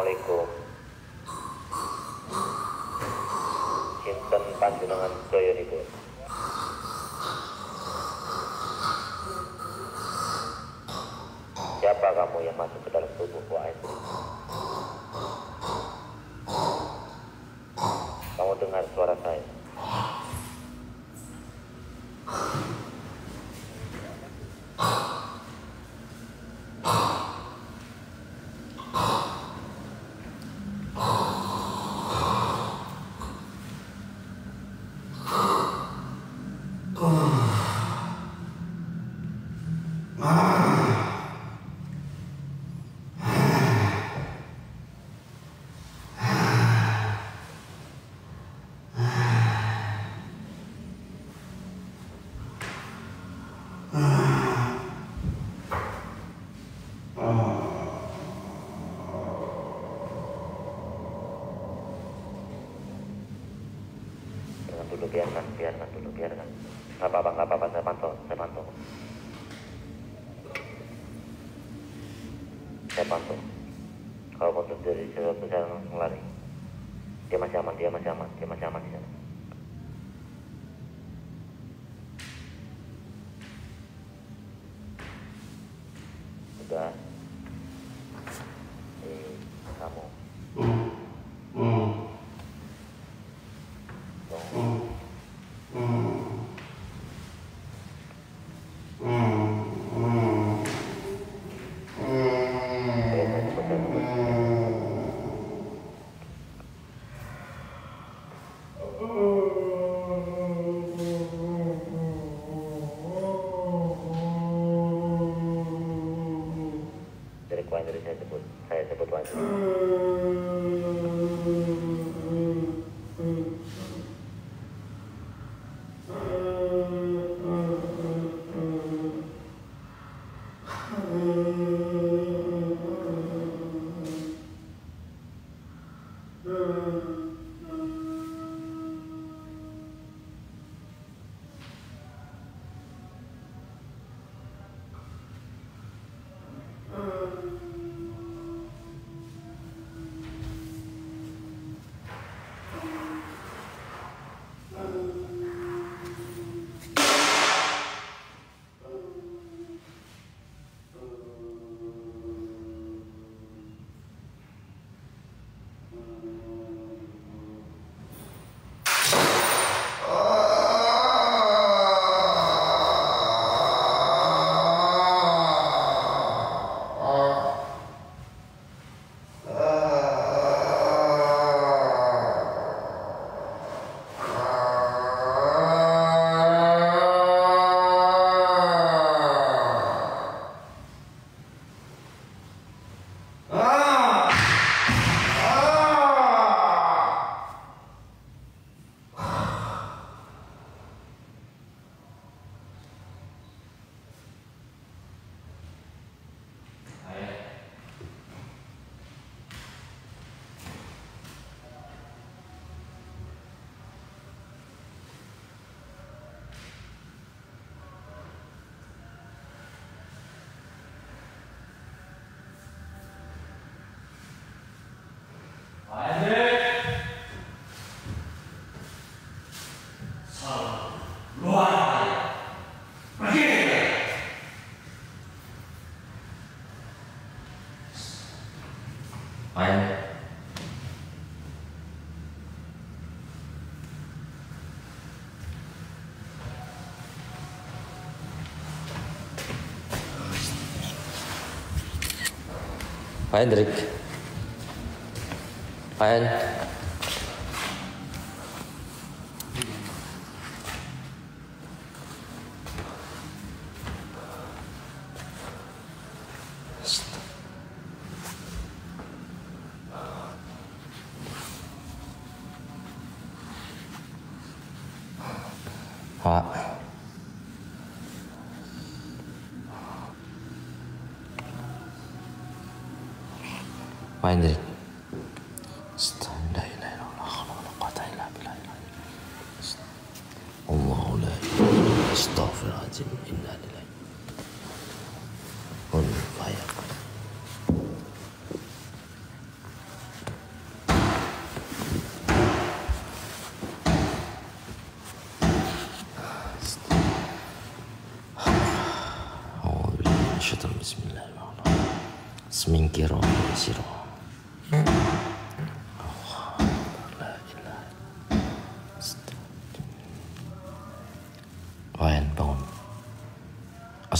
Assalamualaikum. Sinten panjenengan Ah. Baik. Pak Hendrik. Pak Hendrik. estağfurullah.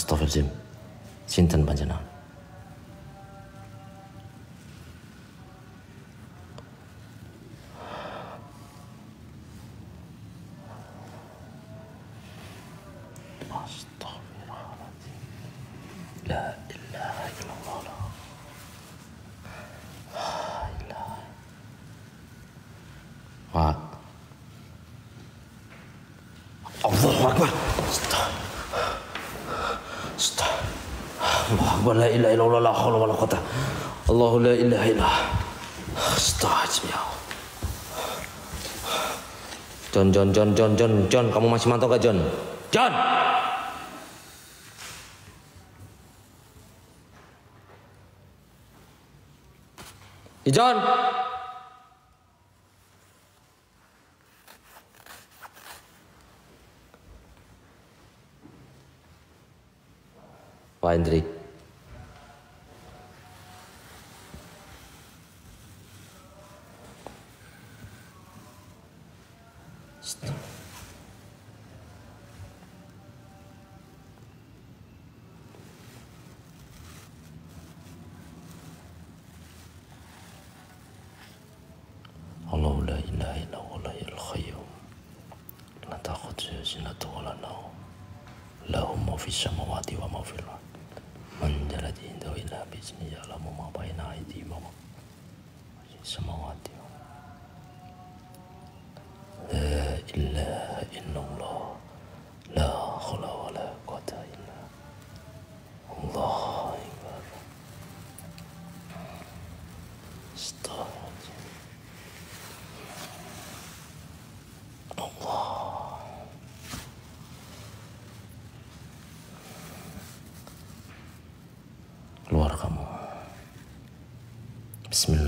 Astagfirullahaladzim Sinten panjenengan Astagfirullahaladzim La ilaha illallah La ilaha Wah Allahu Akbar Astagfirullah Allah John, John, John, John, John, John, kamu masih mantau gak John? John! Eh, John! Pak Hendrik.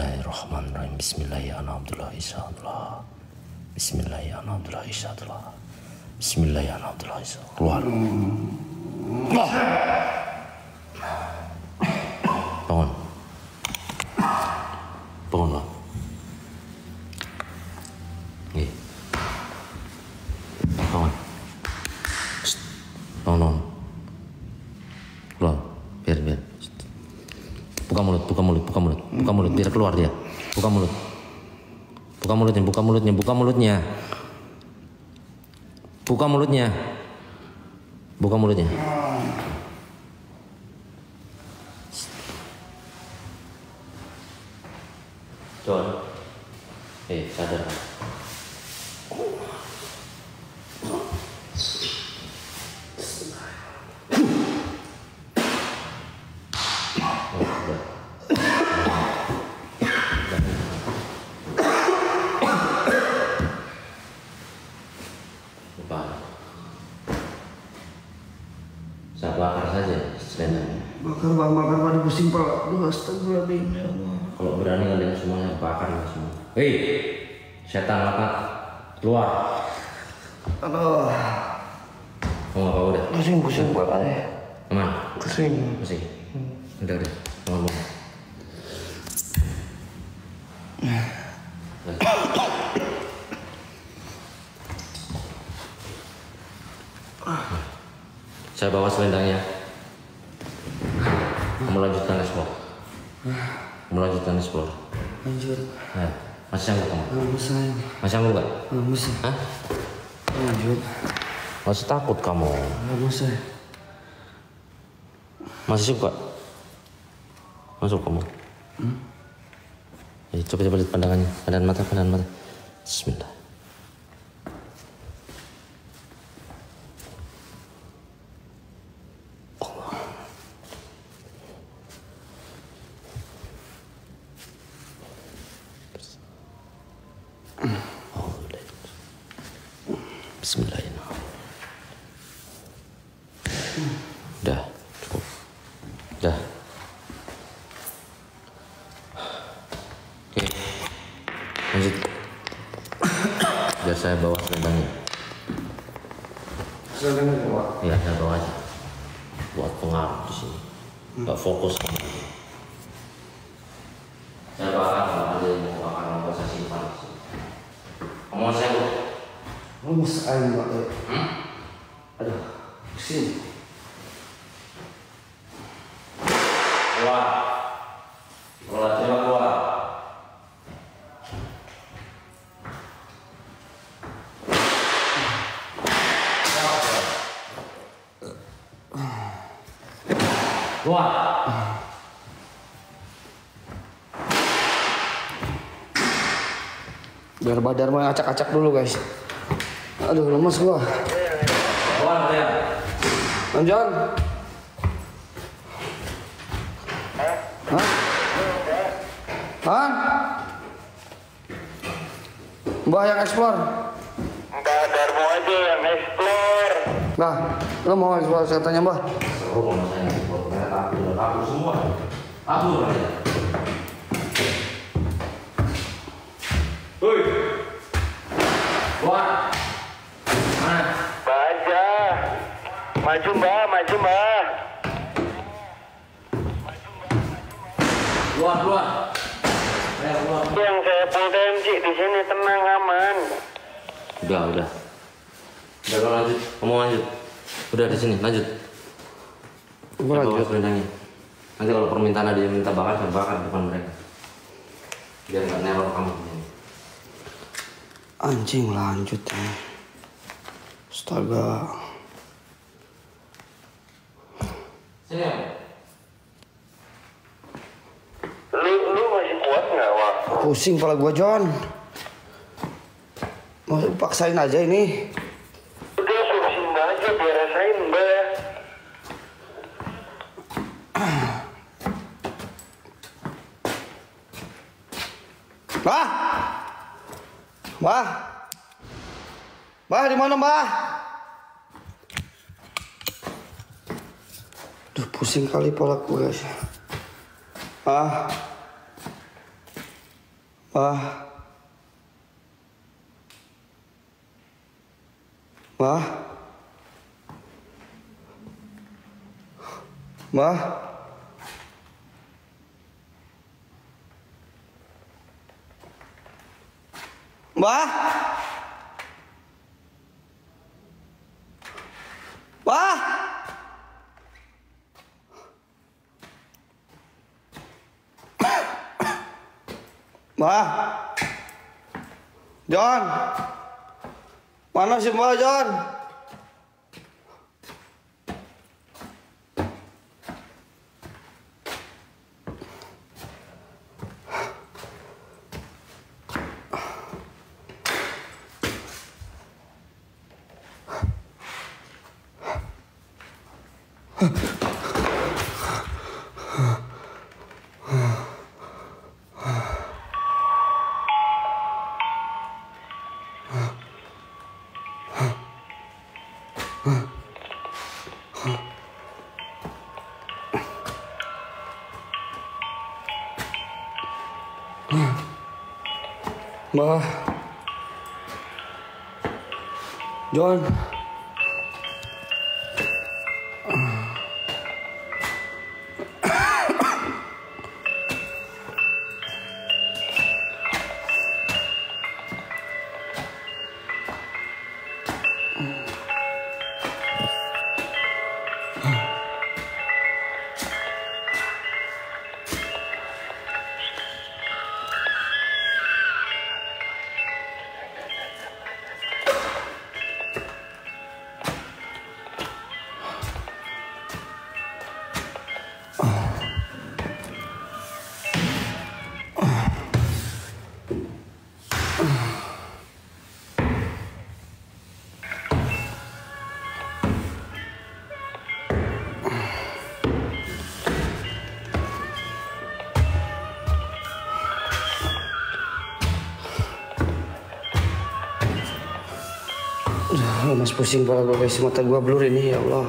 Bismillahirrahmanirrahim. Bismillahirrahmanirrahim. Bismillahirrahmanirrahim. Bismillahirrahmanirrahim. Bismillahirrahmanirrahim. Keluar Ah. Keluar dia. Buka mulut. Buka mulutnya, buka mulutnya, buka mulutnya. Buka mulutnya. Buka mulutnya. John. Eh, sadar kan? Lupa. Saya bakar saja selendangnya. Bakar bang, bakar pada pusing pak. Aduh astagfirullahaladzim ya Allah. Kalau berani kalian semuanya bakar ya semua. Hei, setan laka, keluar. Aduh, Mau apa udah? pusing pusing eh. Aman? Pusing. Masih? Udah udah. Bangun bangun. Saya bawa selendangnya. Kamu lanjutkan explore. Kamu lanjutkan explore. Lanjut. Nah, masih sanggup kamu? Lama sayang. Masih sanggup gak? Sih. Hah? Lanjut. Masih takut kamu? Lama saya. Masih suka? Masuk kamu? Ya, coba coba lihat pandangannya, pandangan mata, pandangan mata. Bismillah. Bismillahirrahmanirrahim. Udah, cukup. Udah. Oke. Lanjut. Biar saya bawa selendangnya. Aja pak. Iya, saya bawa aja. Buat pengaruh di sini. Gak fokus. Mau saya bu? Lemes sekali mbak. Hmm? Aduh, pusing. Keluar. Keluar, coba keluar. Keluar. Biar badar mah acak-acak dulu guys. Aduh, lemes gua. Keluar kalian. Lanjut. Hah? Hah? Mbah yang eksplor. Mbak Darmo aja yang explore. Nah, lo mau eksplor saya tanya mbah. Saya buat mereka kabur, kabur semua. Kabur kalian. Hoi. Keluar. Mana? Mbak aja. Maju mbak, maju mbak. Keluar, keluar. Yang saya potensi di sini tenang aman. Udah, udah. Udah kalau lanjut, kamu lanjut. Udah di sini, lanjut. Gua Bawa lanjut. selendangnya. Nanti kalau permintaan ada yang minta bakar, saya bakar di depan mereka. Biar nggak neror kamu. Anjing lanjut ya. Astaga. Sini. Lu lu masih kuat nggak wak? Pusing kepala gua John. Mau paksain aja ini. Udah suruhin mbak aja biar rasain mbak. Bah. Bah. Bah di mana, Bah? Duh, pusing kali palaku, guys. Ah. Bah. Bah. Bah. Mbah. Mbah. Mbah. John. Mana si Mbah John? Mbah. John. Udah, mas pusing kepala gue guys. Mata gua blur ini ya Allah.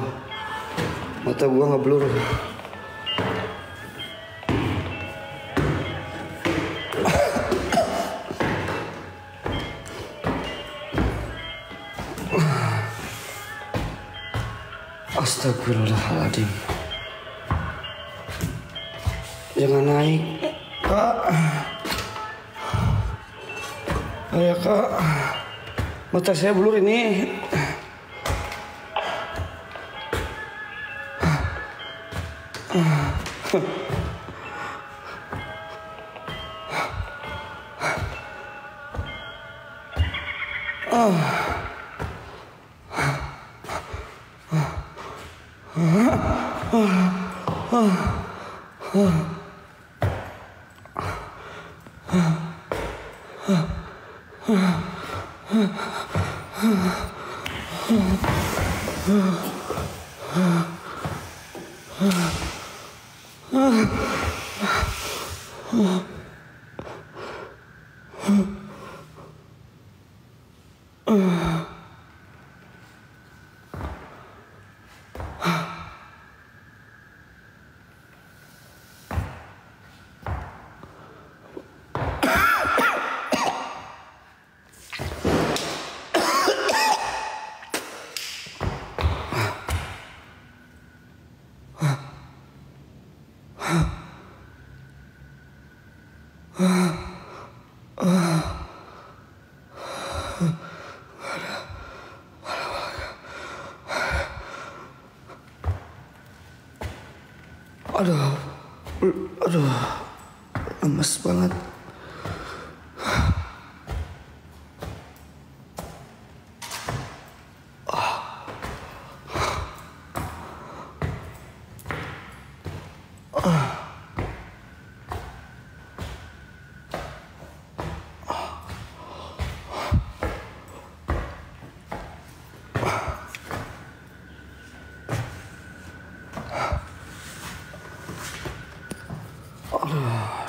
Mata nggak blur. Astagfirullahaladzim. Jangan naik, kak. Ayo kak. Mata saya blur ini. Aduh, aduh, lemes banget. Oh.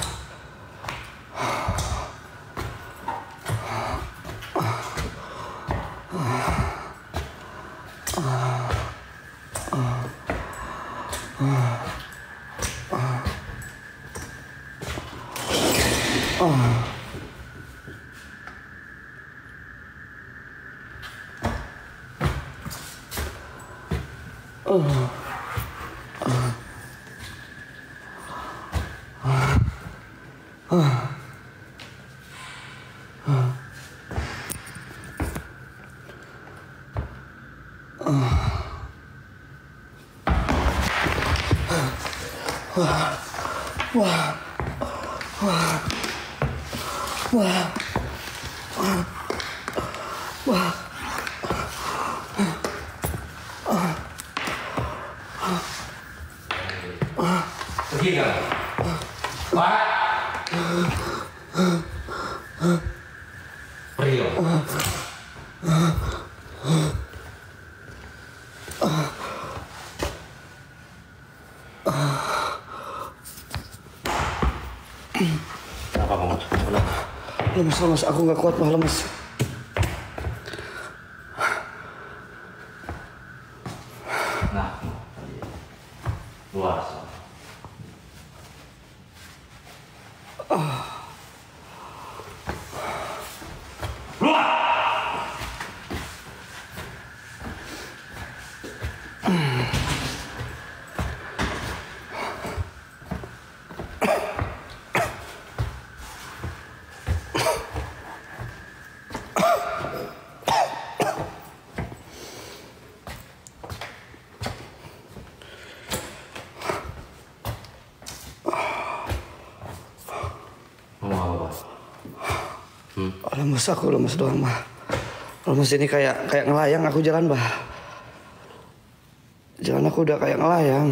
哇哇哇哇哇啊啊啊！我听。Lemes. Aku nggak kuat, mah lemes. Nah, luas. Ngomong apa, Pak? Lemes aku, lemes doang, mah. Lemes ini kayak kayak ngelayang aku jalan, bah. Jalan aku udah kayak ngelayang.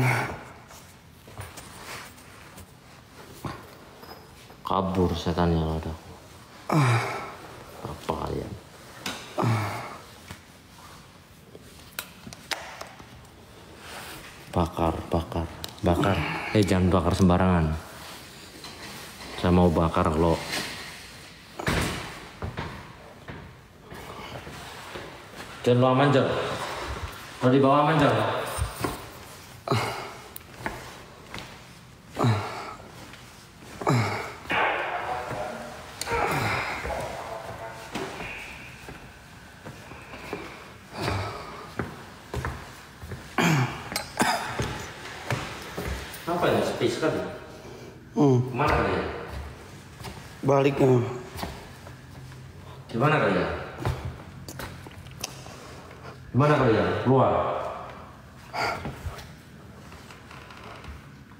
Kabur setannya lo ada. Apa kalian? Bakar, bakar, bakar. Eh jangan bakar sembarangan. Saya mau bakar lo. Jangan lo aman, Jal. Kalau di bawah aman, Jal. Apa ya? Sepi sekali. Hmm, Ke mana kalian? balik, mah. Di mana kalian? Gimana kalian? Keluar.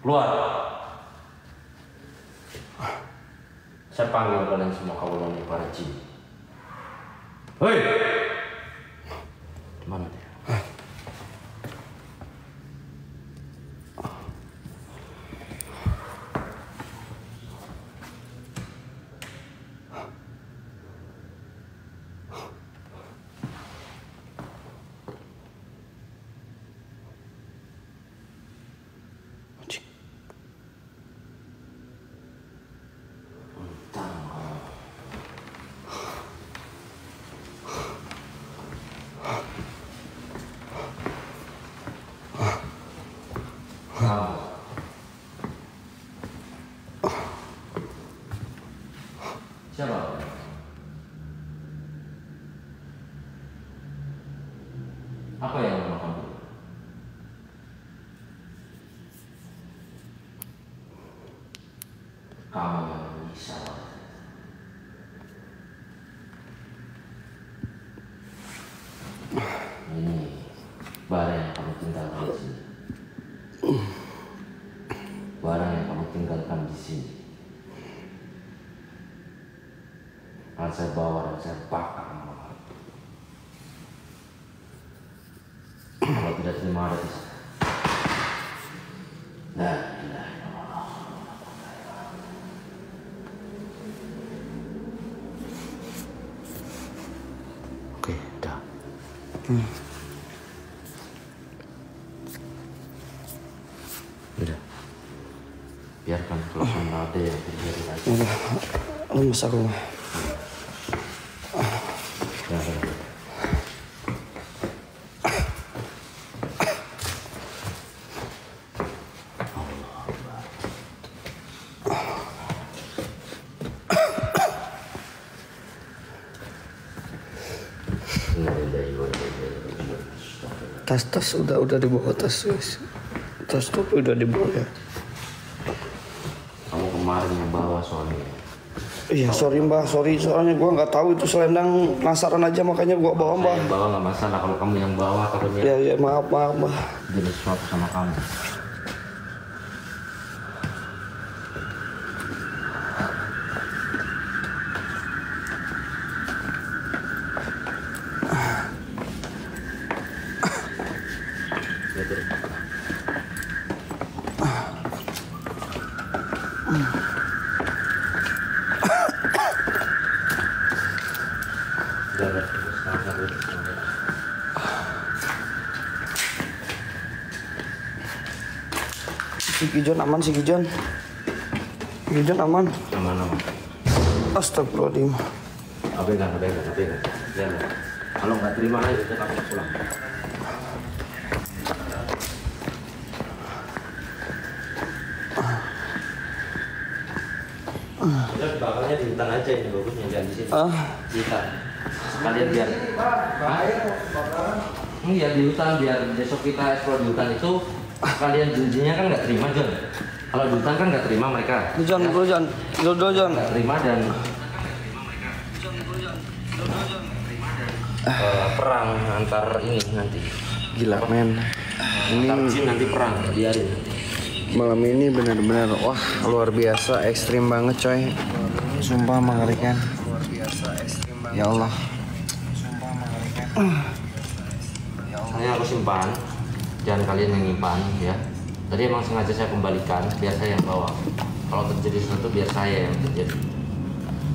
Keluar. Saya panggil kalian semua kawalan para jin. Hei! Mana dia? Anjing. Kamu. Siapa? Apa yang nama kamu? Kamu yang. Ini barang yang kamu tinggalkan di sini. Barang yang kamu tinggalkan di sini. Akan saya bawa dan saya malam. Kalau tidak terima ada di sana. La ilaha illallah. Oke, dah. Udah. Biarkan kalau sama ada yang terjadi lagi. Udah. Lemes aku. Ya, ya. Tas tas udah udah dibawa tas guys. Tas topi udah dibawa ya. Kamu kemarin yang bawa soalnya. Iya sorry mbah, sorry soalnya gua nggak tahu itu selendang penasaran aja makanya gua bawa mbah. Yang bawa nggak masalah kalau kamu yang bawa takutnya Ya ya maaf maaf mbah. jadi sesuatu sama kamu. Ya, terus. Udah, udah. Sekarang, udah, udah. Si Gijon aman si Gijon. Gijon aman. Aman, aman. Astagfirullahaladzim. Abaikan, abaikan. Ya, ya. Kalau nggak terima aja kita kamu pulang. Udah bakalnya di hutan aja ini bagusnya jangan di sini. Ah, Di hutan. Sekalian biar. Hah? Iya di hutan biar besok kita eksplor di hutan itu kalian jinjinya kan nggak terima John. Kalau di hutan kan nggak terima mereka. Gijon, Gijon, Gijon, Gijon. nggak terima dan Eh, perang antar ini nanti Gila men. Ini jin nanti perang biarin malam ini benar-benar wah luar biasa ekstrim banget coy. Sumpah mengerikan. Ya Allah. ini aku simpan jangan kalian yang nyimpan ya tadi emang sengaja saya kembalikan biar saya yang bawa kalau terjadi sesuatu biar saya yang terjadi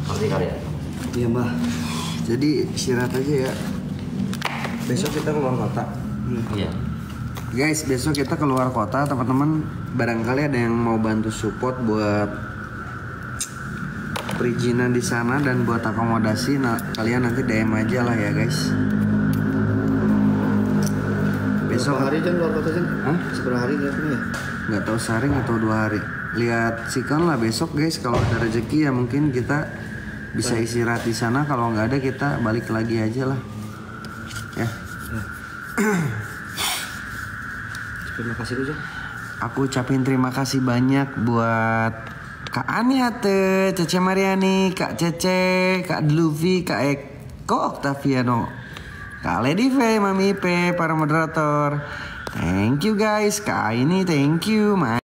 ngerti kalian Iya mbah. Jadi istirahat aja ya. Besok kita keluar kota. iya Guys, besok kita keluar kota, teman-teman. Barangkali ada yang mau bantu support buat perizinan di sana dan buat akomodasi. Nah, kalian nanti DM aja lah ya, guys. Besok hari kan keluar kota kan? Hah? Seberapa hari ya? nggak tahu sehari atau dua hari. Lihat sikan lah besok, guys. Kalau ada rezeki ya mungkin kita bisa istirahat di sana. Kalau nggak ada kita balik lagi aja lah. Ya. Terima kasih Ujang. Aku ucapin terima kasih banyak buat Kak Aniate, Cece Mariani, Kak Cece, Kak Luffy, Kak Eko Octaviano, Kak Lady V, Mami P, para moderator. Thank you guys, Kak ini thank you. Ma